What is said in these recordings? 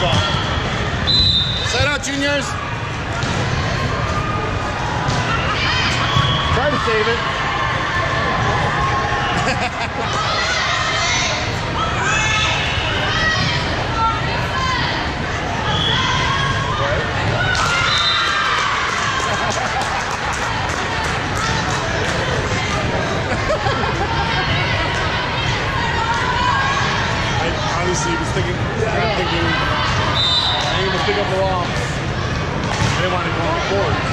Lights off. Set out, juniors. Try to save it. Court.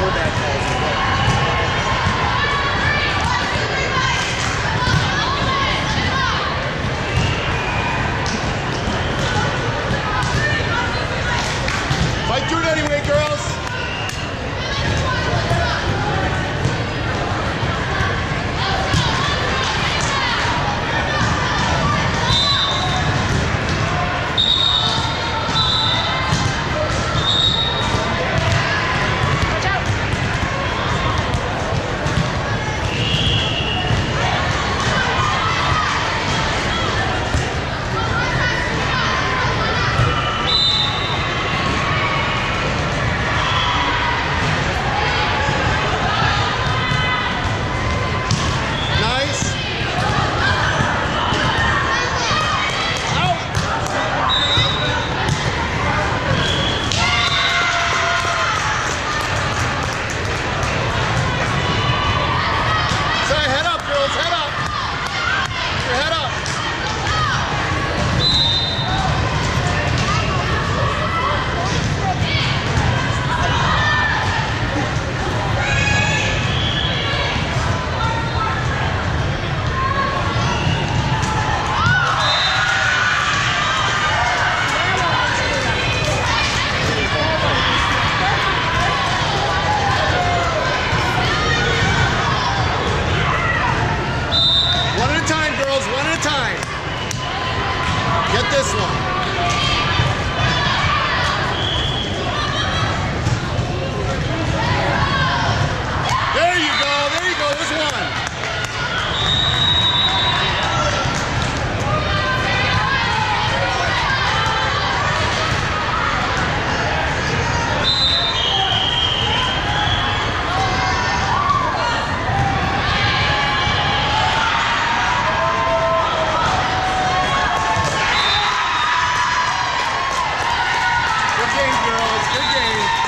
for that game, girls. Good game.